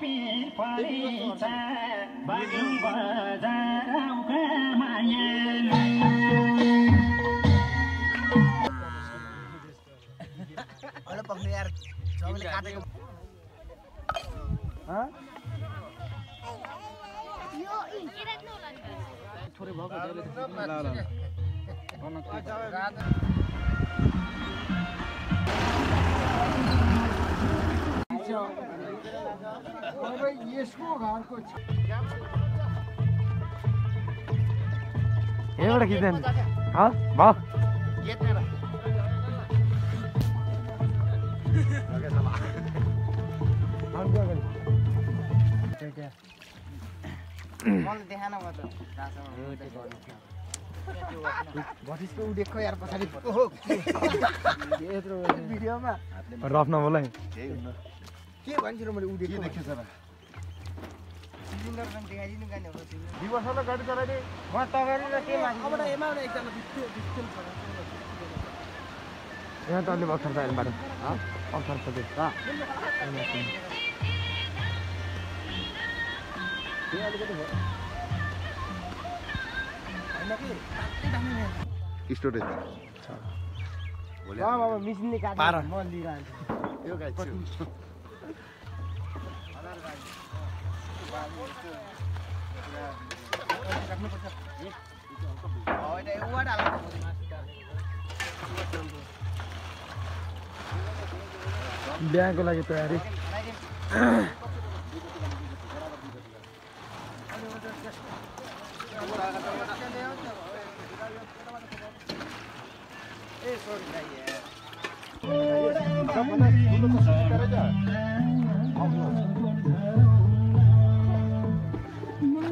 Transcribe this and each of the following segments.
पिर परिछ बाजु बजारौका मायालु अहिले पक्नु यार. सबैले काटेको यसको घरको यहाँबाट खिच्दैन भयो मलाई देखाएन भटिसको उडेको यार पछाडि ओहो भिडियोमा रफ नबोल के भन्छ मैले उडेको देखेछ र सिलिन्डर पनि देखाइदिनु गाने हो दिवसलाई गाडी चलाइदे म तपाईँले के अबबाट एमाबाट एकजना भित्तो भित्तो यहाँ त अलि अप्ठ्यारो छ अहिले बाटो अप्ठ्यारो छ स्टोरेज मिसिनले बिहाको लागि तयारी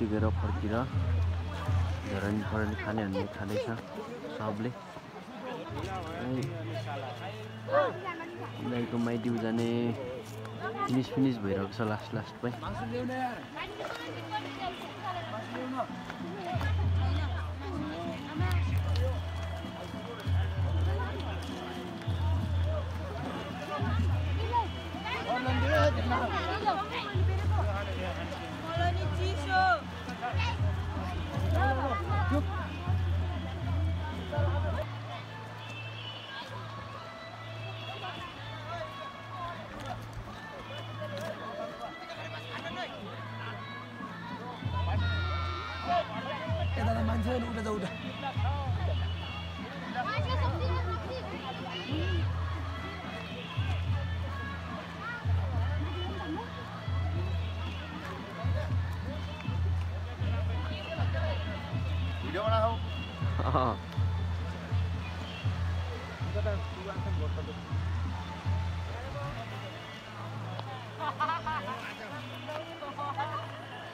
जन्टिगएर फर्केर झरनी फरनी खाने हामीले खाँदैछ सबले। उनीहरूको माइती जाने फिनिस फिनिस भइरहेको छ लास्ट लास्टमै भिडियो बनाऊ अँ।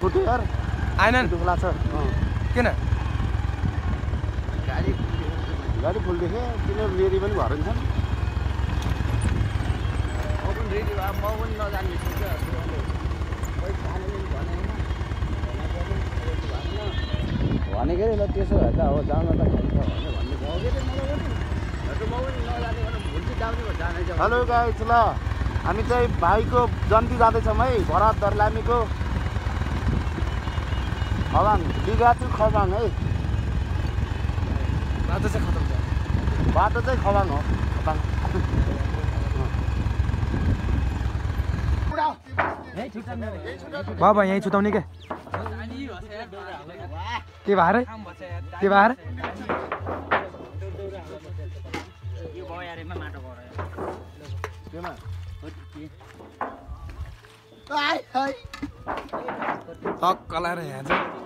फोटो यार आएनन् फोटो लाग्छ किन गाडी गाडी फुल देखेँ किन रेडी पनि भएर छ म पनि रेडी भयो म पनि क्या। भनेको ल त्यसो भए त अब जान त हेलो गाइस ल हामी चाहिँ भाइको जन्ती जाँदैछौँ है भरत दर्लामीको। खबाङ बिगाचु खबाङ है बाटो चाहिँ खतम छ बाटो चाहिँ खबाङ हो खबाङ बाबा यहीँ छुताउने क्या के भएर के भएर लाएर यहाँ चाहिँ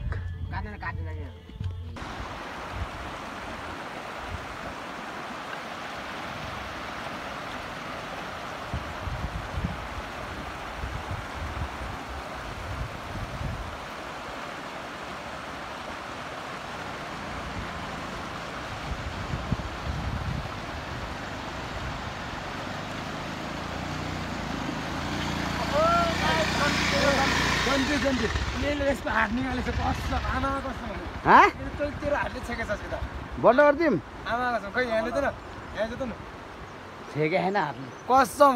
बल्ल गरिदिउँ। आमा कसम खै यहाँले त न। यहाँ चाहिँ त न। छेके होइन हातले। कसम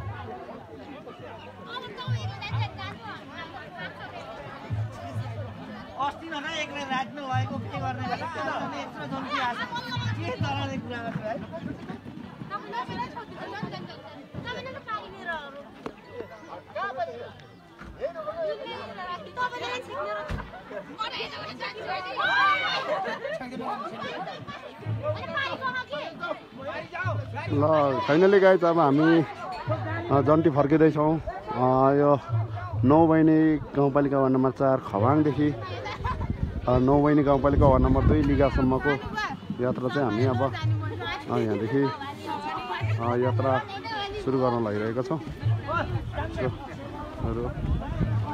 अस्ति भर्खर एक राख्नु भएको के गर्ने के गराउने कुरा गर्छु है? ल फाइनली गाइज अब हामी जन्ती फर्किँदैछौँ। यो नौ बहिनी गाउँपालिका वार्ड नम्बर चार खवाङदेखि नौ बहिनी गाउँपालिका वार्ड नम्बर दुई लिगासम्मको यात्रा चाहिँ हामी अब यहाँदेखि यात्रा सुरु गर्न लागिरहेका छौँ।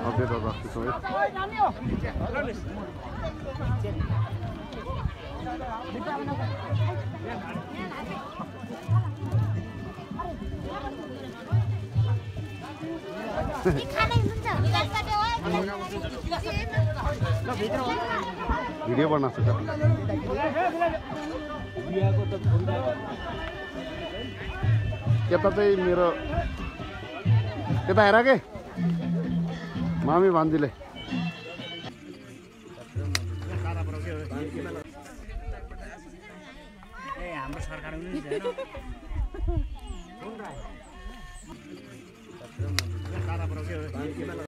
अपडेटहरू राख्दैछौँ है। भिडियो बनाएको छ यता चाहिँ मेरो यता हेर के मामी भान्जीले हाम्रो सरकार पनि छैन